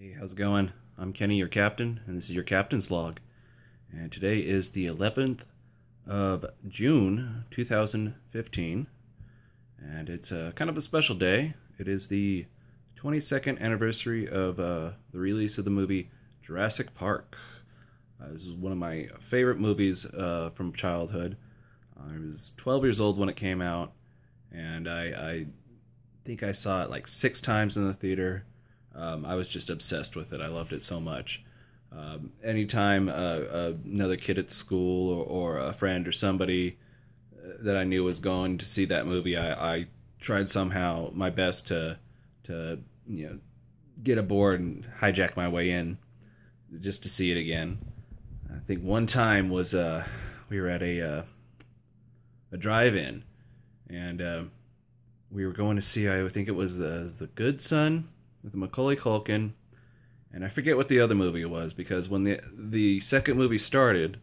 Hey, how's it going? I'm Kenny, your captain, and this is your captain's log. And today is the 11th of June 2015, and it's a, kind of a special day. It is the 22nd anniversary of uh, the release of the movie Jurassic Park. Uh, this is one of my favorite movies uh, from childhood. I was 12 years old when it came out, and I, I think I saw it like six times in the theater. Um, I was just obsessed with it. I loved it so much. Um, anytime uh, another kid at school or, or, a friend or somebody uh, that I knew was going to see that movie, I, I tried somehow my best to to you know get aboard and hijack my way in just to see it again. I think one time was uh, we were at a uh, a drive-in and uh, we were going to see I think it was the the Good Son with Macaulay Culkin, and I forget what the other movie was because when the the second movie started,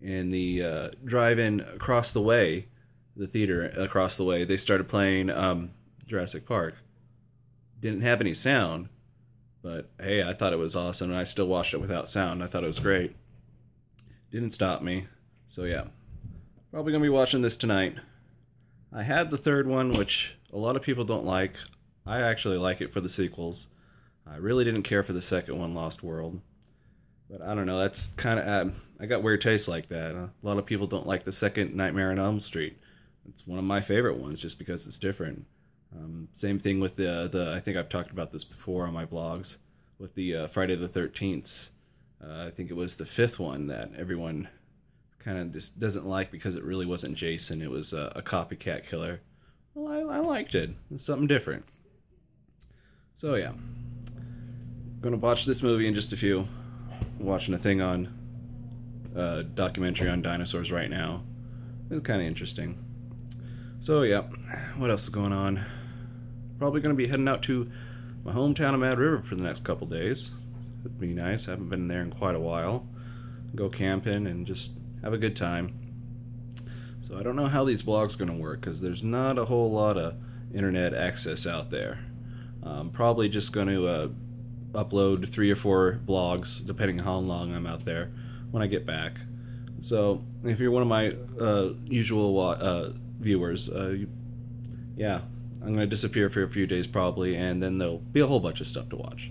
in the uh, drive-in across the way, the theater across the way, they started playing um, Jurassic Park. Didn't have any sound, but hey, I thought it was awesome, and I still watched it without sound. I thought it was great. Didn't stop me, so yeah, probably gonna be watching this tonight. I had the third one, which a lot of people don't like. I actually like it for the sequels. I really didn't care for the second one, Lost World. But I don't know, that's kind of, uh, I got weird tastes like that. a lot of people don't like the second Nightmare on Elm Street. It's one of my favorite ones just because it's different. Um, same thing with the, the, I think I've talked about this before on my blogs with the uh, Friday the 13th. Uh, I think it was the fifth one that everyone kind of just doesn't like because it really wasn't Jason. It was a copycat killer. Well, I, I liked it. It's something different. So yeah, gonna watch this movie in just a few. I'm watching a thing on a uh, documentary on dinosaurs right now. It's kind of interesting. So yeah, what else is going on? Probably gonna be heading out to my hometown of Mad River for the next couple days. It'd be nice. I haven't been there in quite a while. Go camping and just have a good time. So I don't know how these vlogs gonna work because there's not a whole lot of internet access out there. I'm probably just going to uh, upload three or four vlogs, depending on how long I'm out there, when I get back. So if you're one of my uh, usual uh, viewers, uh, you, yeah, I'm going to disappear for a few days probably, and then there'll be a whole bunch of stuff to watch.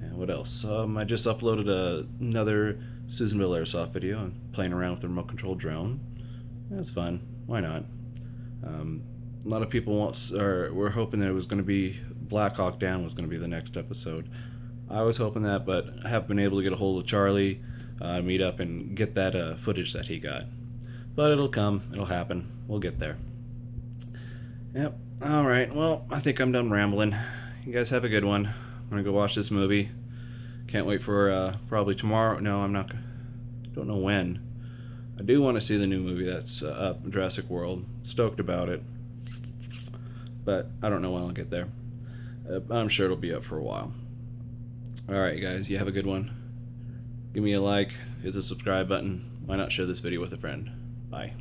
And what else? Um, I just uploaded a, another Susanville Airsoft video. Playing around with the remote control drone. That's fun. Why not? Um, a lot of people want, or were hoping that it was going to be Black Hawk Down was going to be the next episode. I was hoping that, but I haven't been able to get a hold of Charlie, uh, meet up, and get that uh, footage that he got. But it'll come. It'll happen. We'll get there. Yep. All right. Well, I think I'm done rambling. You guys have a good one. I'm gonna go watch this movie. Can't wait for uh, probably tomorrow. No, I'm not. Don't know when. I do want to see the new movie that's uh, up, Jurassic World. Stoked about it, but I don't know when I'll get there. Uh, I'm sure it'll be up for a while. Alright guys, you have a good one. Give me a like, hit the subscribe button. Why not share this video with a friend? Bye.